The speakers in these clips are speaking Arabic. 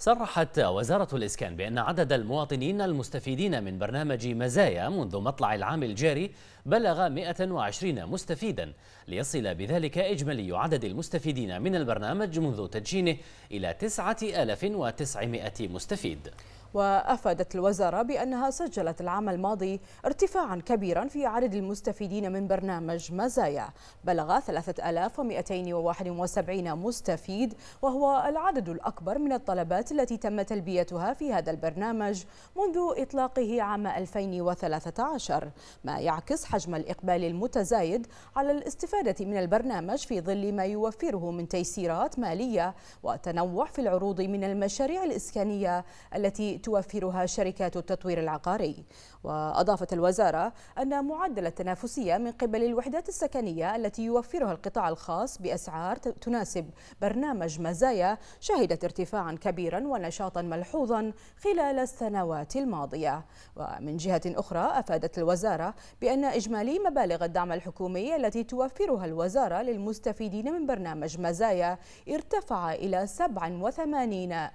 صرحت وزارة الإسكان بأن عدد المواطنين المستفيدين من برنامج مزايا منذ مطلع العام الجاري بلغ 120 مستفيدا. ليصل بذلك إجمالي عدد المستفيدين من البرنامج منذ تدشينه إلى 9900 مستفيد. وأفادت الوزارة بأنها سجلت العام الماضي ارتفاعا كبيرا في عدد المستفيدين من برنامج مزايا. بلغ 3271 مستفيد وهو العدد الأكبر من الطلبات التي تم تلبيتها في هذا البرنامج منذ إطلاقه عام 2013 ما يعكس حجم الإقبال المتزايد على الاستفادة من البرنامج في ظل ما يوفره من تيسيرات مالية وتنوع في العروض من المشاريع الإسكانية التي توفرها شركات التطوير العقاري. وأضافت الوزارة أن معدل التنافسية من قبل الوحدات السكنية التي يوفرها القطاع الخاص بأسعار تناسب برنامج مزايا شهدت ارتفاعا كبيرا ونشاطا ملحوظا خلال السنوات الماضية. ومن جهة أخرى أفادت الوزارة بأن إجمالي مبالغ الدعم الحكومي التي توفرها الوزارة للمستفيدين من برنامج مزايا ارتفع إلى 87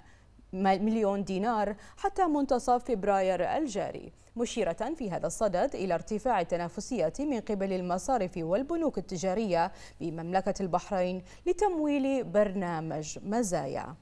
مليون دينار حتى منتصف فبراير الجاري مشيرة في هذا الصدد إلى ارتفاع التنافسية من قبل المصارف والبنوك التجارية بمملكة البحرين لتمويل برنامج مزايا.